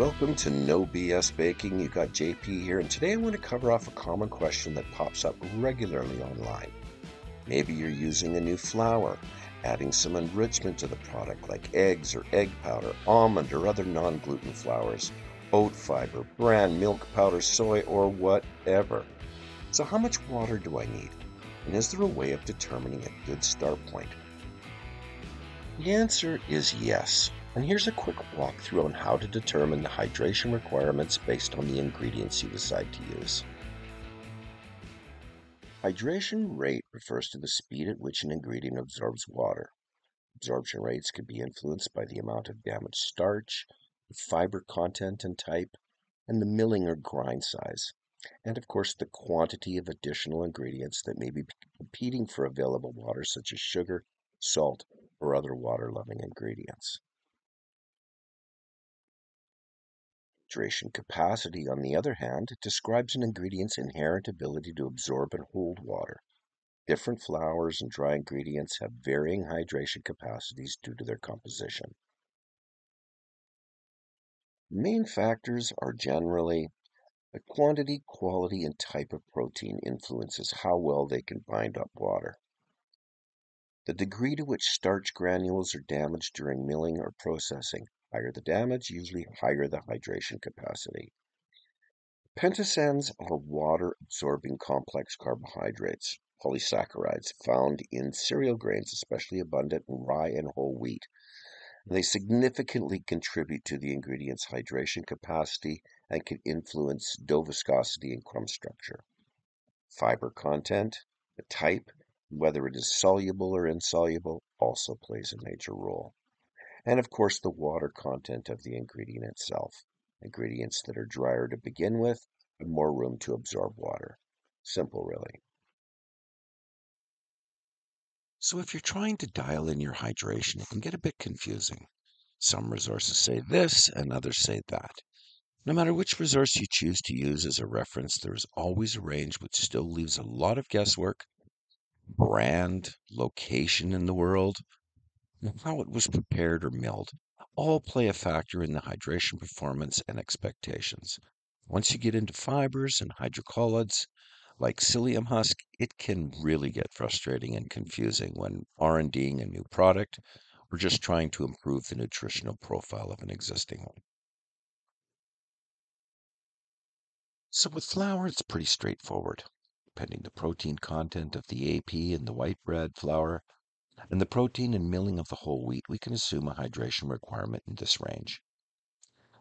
Welcome to No BS Baking. You've got JP here, and today I want to cover off a common question that pops up regularly online. Maybe you're using a new flour, adding some enrichment to the product like eggs or egg powder, almond or other non gluten flours, oat fiber, bran, milk powder, soy, or whatever. So, how much water do I need? And is there a way of determining a good start point? The answer is yes. And here's a quick walkthrough on how to determine the hydration requirements based on the ingredients you decide to use. Hydration rate refers to the speed at which an ingredient absorbs water. Absorption rates can be influenced by the amount of damaged starch, the fiber content and type, and the milling or grind size, and of course the quantity of additional ingredients that may be competing for available water such as sugar, salt, or other water-loving ingredients. Hydration capacity, on the other hand, describes an ingredient's inherent ability to absorb and hold water. Different flours and dry ingredients have varying hydration capacities due to their composition. Main factors are generally the quantity, quality, and type of protein influences how well they can bind up water. The degree to which starch granules are damaged during milling or processing Higher the damage, usually higher the hydration capacity. Pentosans are water-absorbing complex carbohydrates, polysaccharides, found in cereal grains, especially abundant in rye and whole wheat. They significantly contribute to the ingredient's hydration capacity and can influence dough viscosity and crumb structure. Fiber content, the type, whether it is soluble or insoluble, also plays a major role and of course the water content of the ingredient itself. Ingredients that are drier to begin with have more room to absorb water. Simple, really. So if you're trying to dial in your hydration, it can get a bit confusing. Some resources say this and others say that. No matter which resource you choose to use as a reference, there is always a range which still leaves a lot of guesswork, brand, location in the world, how it was prepared or milled, all play a factor in the hydration performance and expectations. Once you get into fibers and hydrocolloids like psyllium husk, it can really get frustrating and confusing when R&Ding a new product or just trying to improve the nutritional profile of an existing one. So with flour, it's pretty straightforward. Depending the protein content of the AP in the white bread flour, and the protein and milling of the whole wheat, we can assume a hydration requirement in this range.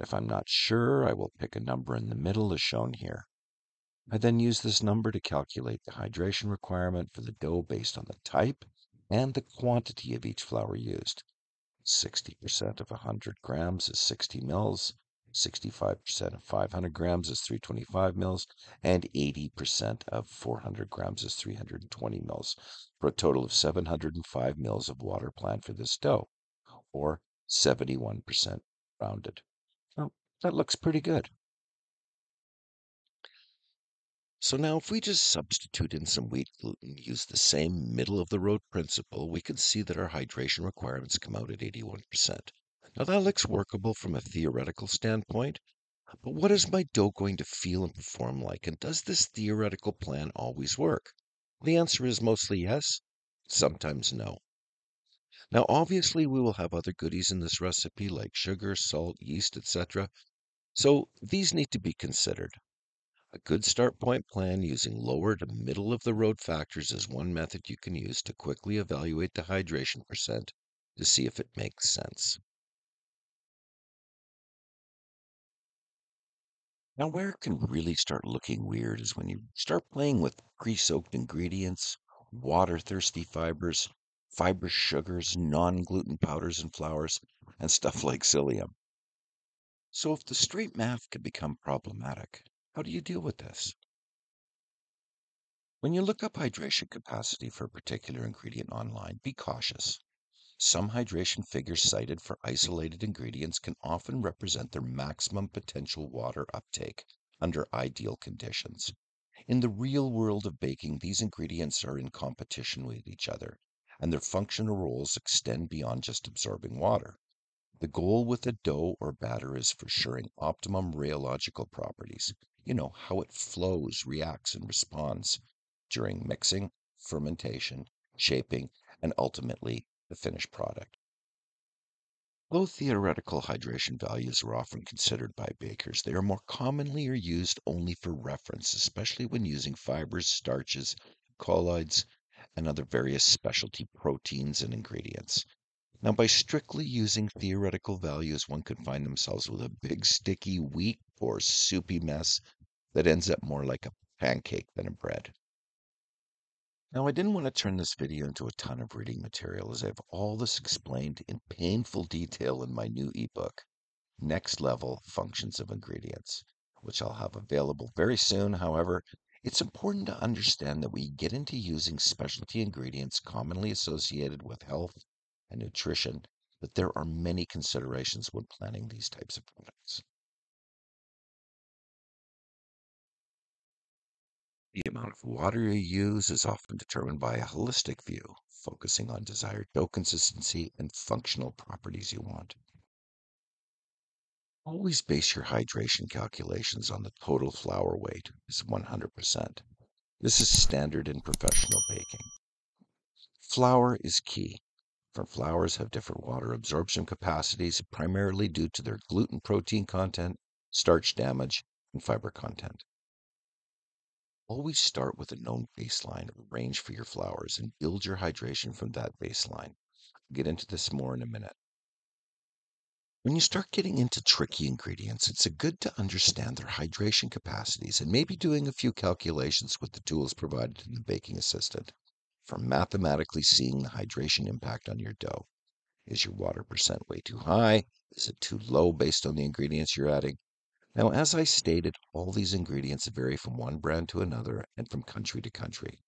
If I'm not sure, I will pick a number in the middle as shown here. I then use this number to calculate the hydration requirement for the dough based on the type and the quantity of each flour used. 60% of 100 grams is 60 mils, 65% of 500 grams is 325 mils, and 80% of 400 grams is 320 mils, for a total of 705 mils of water planned for this dough, or 71% rounded. Well, that looks pretty good. So now if we just substitute in some wheat gluten, use the same middle of the road principle, we can see that our hydration requirements come out at 81%. Now that looks workable from a theoretical standpoint, but what is my dough going to feel and perform like? And does this theoretical plan always work? The answer is mostly yes, sometimes no. Now, obviously, we will have other goodies in this recipe like sugar, salt, yeast, etc. So these need to be considered. A good start point plan using lower to middle of the road factors is one method you can use to quickly evaluate the hydration percent to see if it makes sense. Now, where it can really start looking weird is when you start playing with pre soaked ingredients, water thirsty fibers, fiber sugars, non gluten powders and flours, and stuff like psyllium. So, if the street math can become problematic, how do you deal with this? When you look up hydration capacity for a particular ingredient online, be cautious. Some hydration figures cited for isolated ingredients can often represent their maximum potential water uptake under ideal conditions. In the real world of baking, these ingredients are in competition with each other, and their functional roles extend beyond just absorbing water. The goal with a dough or batter is for ensuring optimum rheological properties. You know, how it flows, reacts, and responds during mixing, fermentation, shaping, and ultimately the finished product. Though theoretical hydration values are often considered by bakers, they are more commonly used only for reference, especially when using fibers, starches, colloids, and other various specialty proteins and ingredients. Now, by strictly using theoretical values, one could find themselves with a big, sticky, weak, or soupy mess that ends up more like a pancake than a bread. Now, I didn't want to turn this video into a ton of reading material as I have all this explained in painful detail in my new ebook, Next Level Functions of Ingredients, which I'll have available very soon. However, it's important to understand that we get into using specialty ingredients commonly associated with health and nutrition, that there are many considerations when planning these types of products. The amount of water you use is often determined by a holistic view, focusing on desired dough consistency and functional properties you want. Always base your hydration calculations on the total flour weight is 100%. This is standard in professional baking. Flour is key, for flours have different water absorption capacities primarily due to their gluten protein content, starch damage, and fiber content. Always start with a known baseline of range for your flours and build your hydration from that baseline. I'll get into this more in a minute. When you start getting into tricky ingredients, it's a good to understand their hydration capacities and maybe doing a few calculations with the tools provided in the baking assistant for mathematically seeing the hydration impact on your dough. Is your water percent way too high? Is it too low based on the ingredients you're adding? Now, as I stated, all these ingredients vary from one brand to another and from country to country.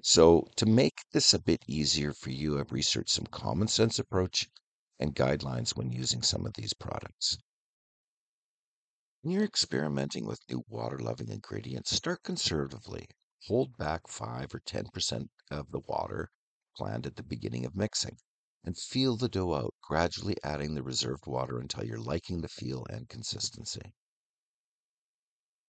So, to make this a bit easier for you, I've researched some common sense approach and guidelines when using some of these products. When you're experimenting with new water loving ingredients, start conservatively. Hold back 5 or 10% of the water planned at the beginning of mixing and feel the dough out, gradually adding the reserved water until you're liking the feel and consistency.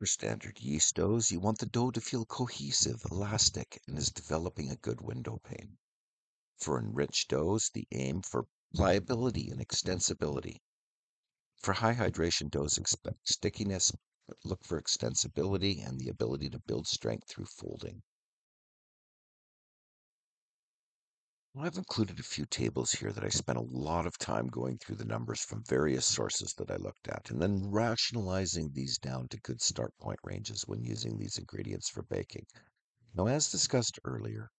For standard yeast doughs, you want the dough to feel cohesive, elastic, and is developing a good window pane. For enriched doughs, the aim for pliability and extensibility. For high hydration doughs, expect stickiness, but look for extensibility and the ability to build strength through folding. I've included a few tables here that I spent a lot of time going through the numbers from various sources that I looked at, and then rationalizing these down to good start point ranges when using these ingredients for baking. Now, as discussed earlier,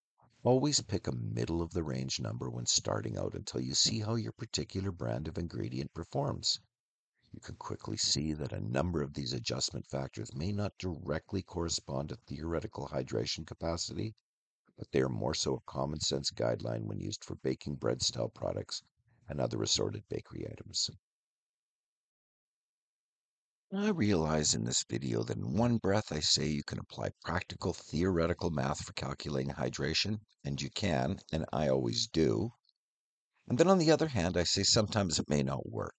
always pick a middle of the range number when starting out until you see how your particular brand of ingredient performs. You can quickly see that a number of these adjustment factors may not directly correspond to theoretical hydration capacity, but they are more so a common sense guideline when used for baking bread style products and other assorted bakery items. I realize in this video that in one breath I say you can apply practical theoretical math for calculating hydration, and you can, and I always do. And then on the other hand, I say sometimes it may not work.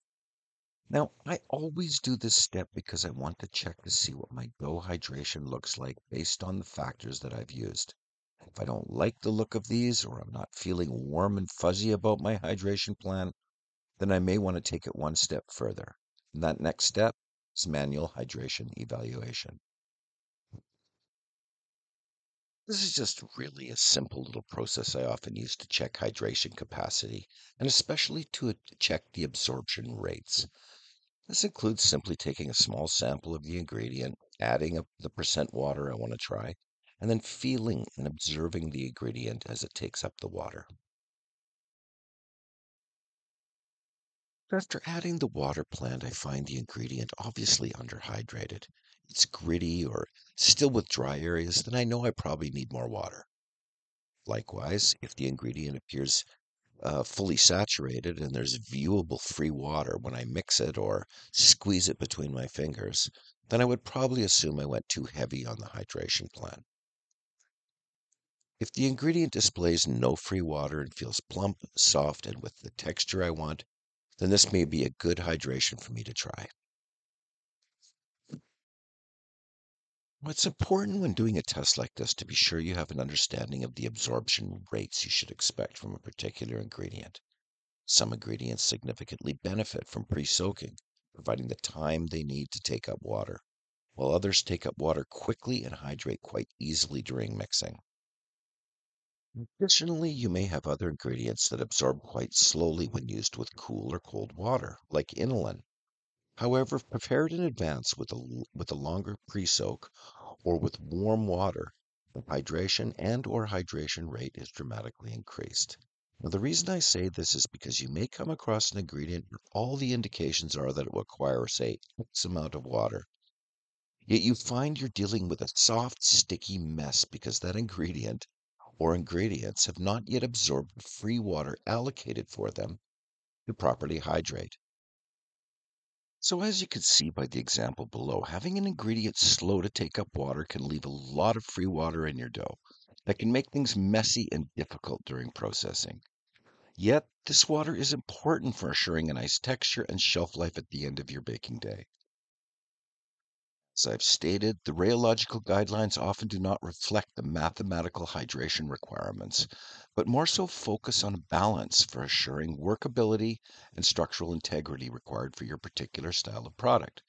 Now, I always do this step because I want to check to see what my dough hydration looks like based on the factors that I've used. If I don't like the look of these or I'm not feeling warm and fuzzy about my hydration plan, then I may want to take it one step further. And that next step is manual hydration evaluation. This is just really a simple little process I often use to check hydration capacity and especially to check the absorption rates. This includes simply taking a small sample of the ingredient, adding up the percent water I want to try, and then feeling and observing the ingredient as it takes up the water. After adding the water plant, I find the ingredient obviously underhydrated. It's gritty or still with dry areas, then I know I probably need more water. Likewise, if the ingredient appears uh, fully saturated and there's viewable free water when I mix it or squeeze it between my fingers, then I would probably assume I went too heavy on the hydration plan. If the ingredient displays no free water and feels plump, soft, and with the texture I want, then this may be a good hydration for me to try. It's important when doing a test like this to be sure you have an understanding of the absorption rates you should expect from a particular ingredient. Some ingredients significantly benefit from pre-soaking, providing the time they need to take up water, while others take up water quickly and hydrate quite easily during mixing. Additionally, you may have other ingredients that absorb quite slowly when used with cool or cold water, like inulin. However, prepared in advance with a, with a longer pre-soak or with warm water, the hydration and or hydration rate is dramatically increased. Now, the reason I say this is because you may come across an ingredient where all the indications are that it will require, say, X amount of water. Yet you find you're dealing with a soft, sticky mess because that ingredient or ingredients have not yet absorbed the free water allocated for them to properly hydrate. So as you can see by the example below, having an ingredient slow to take up water can leave a lot of free water in your dough that can make things messy and difficult during processing. Yet, this water is important for assuring a nice texture and shelf life at the end of your baking day. As I've stated, the rheological guidelines often do not reflect the mathematical hydration requirements, but more so focus on a balance for assuring workability and structural integrity required for your particular style of product.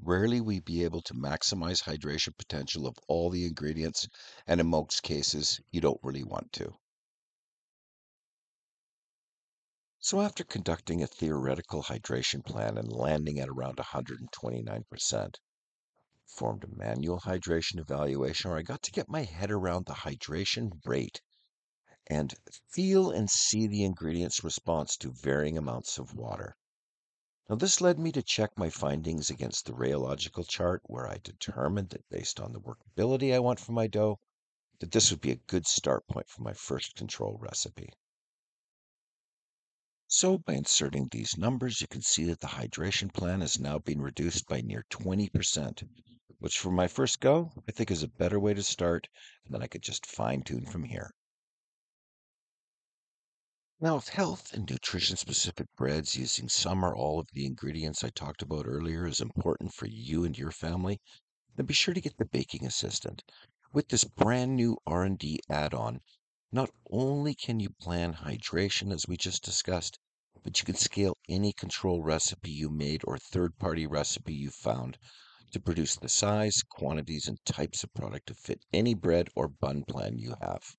Rarely we be able to maximize hydration potential of all the ingredients, and in most cases, you don't really want to. So after conducting a theoretical hydration plan and landing at around 129%, formed a manual hydration evaluation where I got to get my head around the hydration rate and feel and see the ingredients response to varying amounts of water. Now, this led me to check my findings against the rheological chart, where I determined that based on the workability I want for my dough, that this would be a good start point for my first control recipe. So by inserting these numbers, you can see that the hydration plan has now been reduced by near 20%, which for my first go, I think is a better way to start, and then I could just fine tune from here. Now, if health and nutrition specific breads using some or all of the ingredients I talked about earlier is important for you and your family, then be sure to get the baking assistant. With this brand new R&D add-on, not only can you plan hydration as we just discussed, but you can scale any control recipe you made or third-party recipe you found to produce the size, quantities, and types of product to fit any bread or bun plan you have.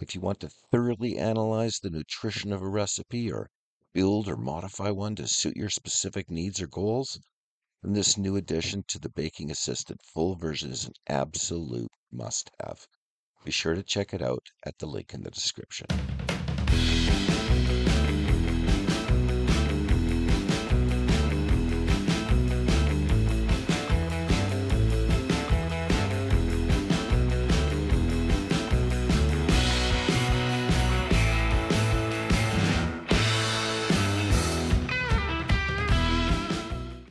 If you want to thoroughly analyze the nutrition of a recipe or build or modify one to suit your specific needs or goals, then this new addition to the Baking Assistant full version is an absolute must have. Be sure to check it out at the link in the description.